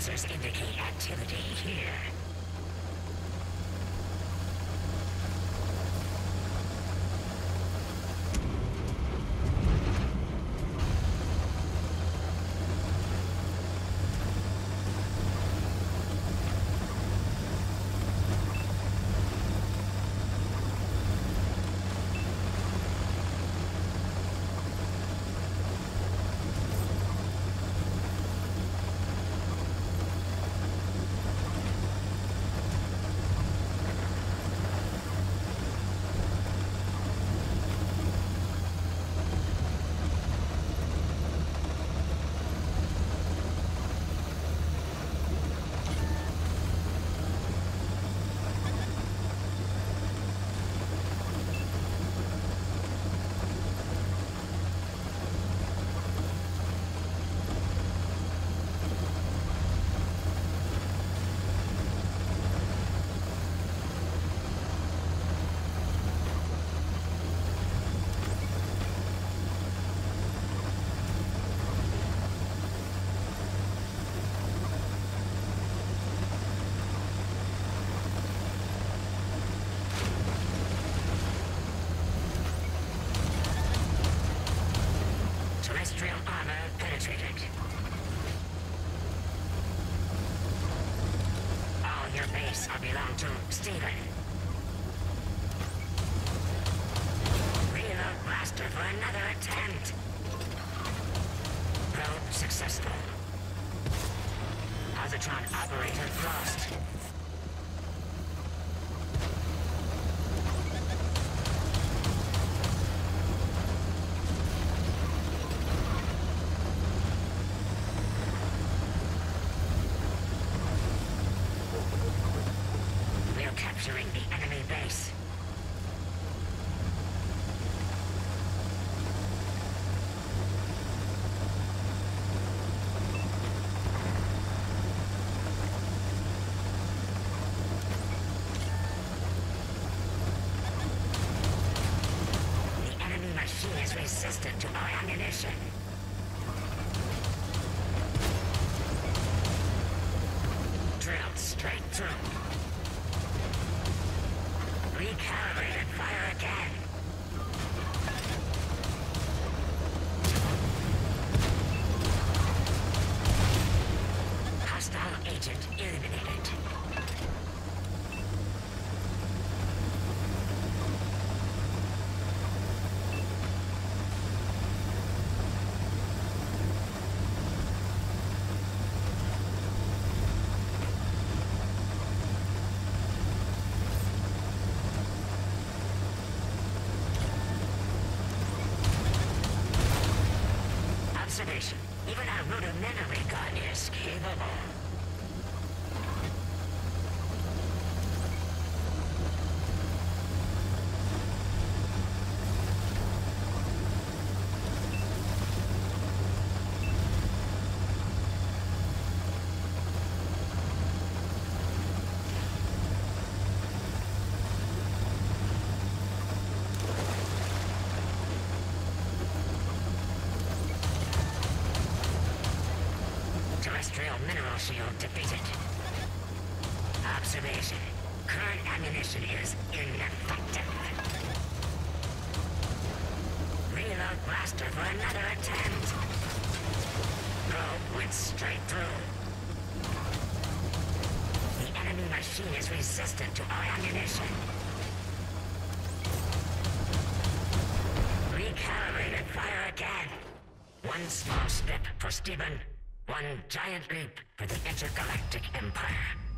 Sensors indicate activity Terrestrial armor penetrated. All your base are belong to Steven. Reload blaster for another attempt. Probe successful. Positron operator lost. We're capturing the enemy base. The enemy machine is resistant to my ammunition. Drilled straight through. Recalibrate and fire again. Even our rudimentary gun is capable. Shield defeated. Observation. Current ammunition is ineffective. Reload blaster for another attempt. Probe went straight through. The enemy machine is resistant to our ammunition. Recalibrated fire again. One small step for Stephen. One giant leap for the intergalactic empire.